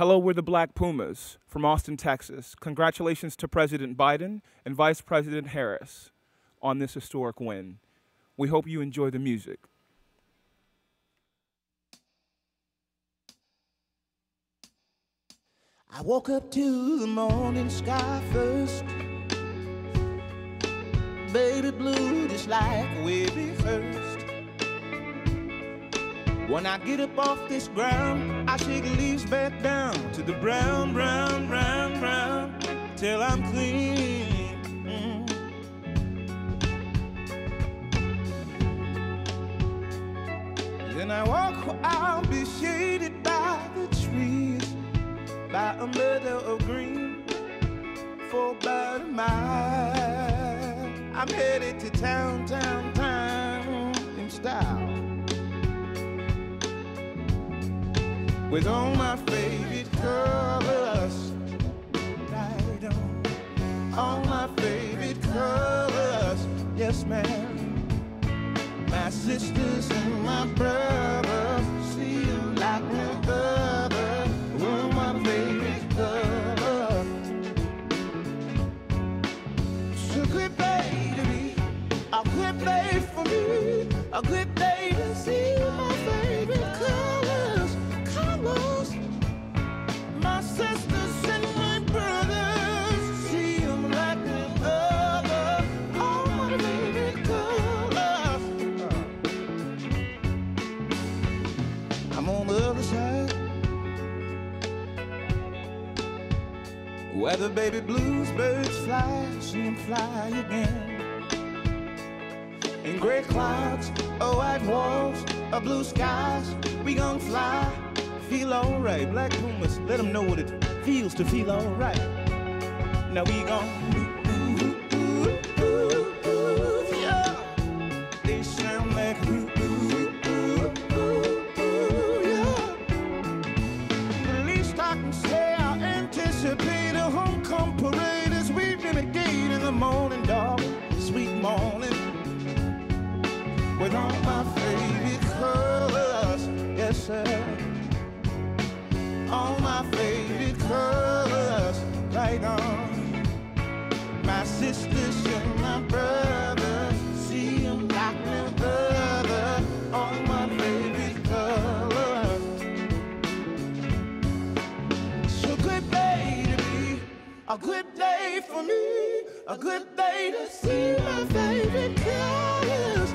Hello, we're the Black Pumas from Austin, Texas. Congratulations to President Biden and Vice President Harris on this historic win. We hope you enjoy the music. I woke up to the morning sky first. Baby blue, just like we rehearsed. When I get up off this ground, I shake leaves back down to the brown, brown, brown, brown, till I'm clean. Mm. Then I walk where I'll be shaded by the trees by a meadow of green for about a mile. I'm headed to town, town, town in style. With all my favorite colors, right on. All my favorite colors, yes, ma'am. My sisters and my brothers see you like no other. All my favorite color. So to me, a good day for me, a good Where the baby blues birds fly, see 'em fly again. In gray clouds, or white walls, or blue skies, we gon' fly, feel alright. Black pumas, let 'em know what it feels to feel alright. Now we gon' all my favorite colors, yes, sir. All my favorite colors, right on. My sisters and my brothers, see 'em like no other. All my favorite colors. So good day to me, a good day for me, a good day to see my favorite colors,